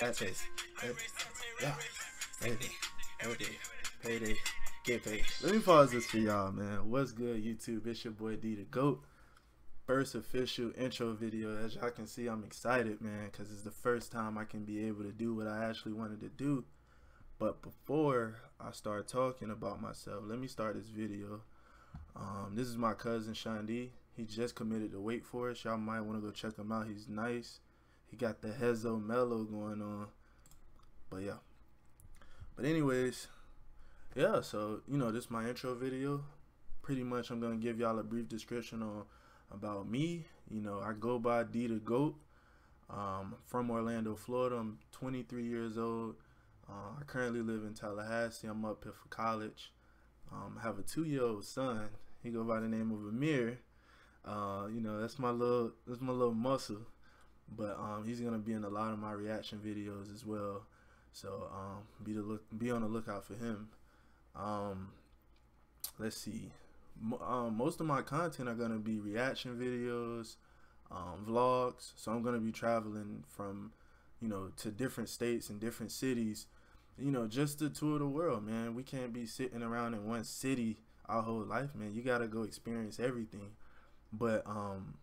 That face. Yeah. Payday. Payday. Payday. Get paid. Let me pause this for y'all, man. What's good, YouTube? It's your boy D the GOAT. First official intro video. As y'all can see, I'm excited, man, because it's the first time I can be able to do what I actually wanted to do. But before I start talking about myself, let me start this video. Um, this is my cousin Chaundee. He just committed to Wake Forest. Y'all might want to go check him out. He's nice. He got the Hezo Mellow going on. But yeah. But anyways, yeah, so you know, this is my intro video. Pretty much I'm gonna give y'all a brief description on about me. You know, I go by D the GOAT. Um, from Orlando, Florida. I'm 23 years old. Uh, I currently live in Tallahassee. I'm up here for college. Um, I have a two-year-old son. He go by the name of Amir. Uh, you know, that's my little that's my little muscle. But um, he's gonna be in a lot of my reaction videos as well. So um, be the look be on the lookout for him. Um, let's see. Um, most of my content are gonna be reaction videos, um, vlogs. So I'm gonna be traveling from, you know, to different states and different cities. You know, just to tour the world, man. We can't be sitting around in one city our whole life, man. You gotta go experience everything. But um,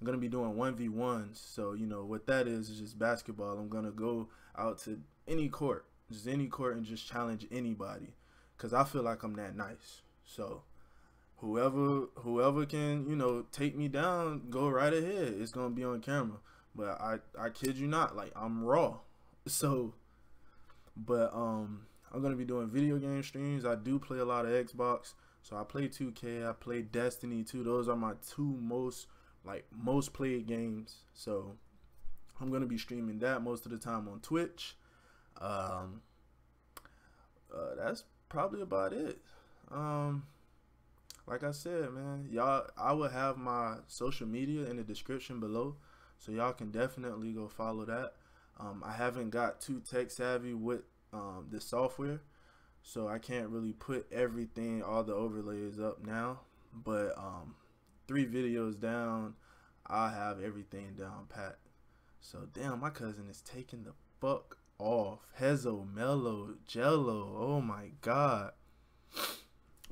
I'm gonna be doing one v ones. So you know what that is is just basketball. I'm gonna go out to any court, just any court, and just challenge anybody, cause I feel like I'm that nice. So whoever whoever can you know take me down, go right ahead. It's gonna be on camera. But I I kid you not, like I'm raw. So, but um, I'm gonna be doing video game streams. I do play a lot of Xbox. So I play 2K, I play Destiny 2. Those are my two most like most played games. So I'm gonna be streaming that most of the time on Twitch. Um, uh, that's probably about it. Um, like I said, man, y'all, I will have my social media in the description below, so y'all can definitely go follow that. Um, I haven't got too tech savvy with um, this software, so I can't really put everything, all the overlays up now. But um, three videos down, I have everything down pat. So damn, my cousin is taking the fuck off. Hezo, Mellow, Jello. Oh my god.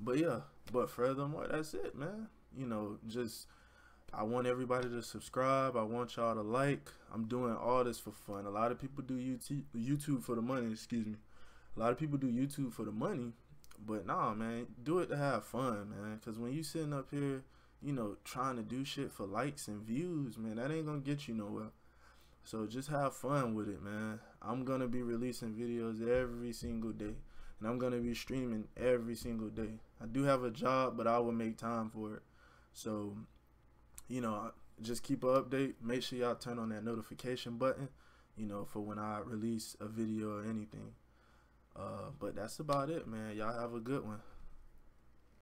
But yeah, but furthermore, that's it, man. You know, just I want everybody to subscribe. I want y'all to like. I'm doing all this for fun. A lot of people do YouTube YouTube for the money, excuse me. A lot of people do YouTube for the money, but nah, man, do it to have fun, man. Cause when you sitting up here you know, trying to do shit for likes and views, man, that ain't gonna get you nowhere. So just have fun with it, man. I'm gonna be releasing videos every single day. And I'm gonna be streaming every single day. I do have a job, but I will make time for it. So, you know, just keep an update. Make sure y'all turn on that notification button, you know, for when I release a video or anything. Uh, but that's about it, man. Y'all have a good one.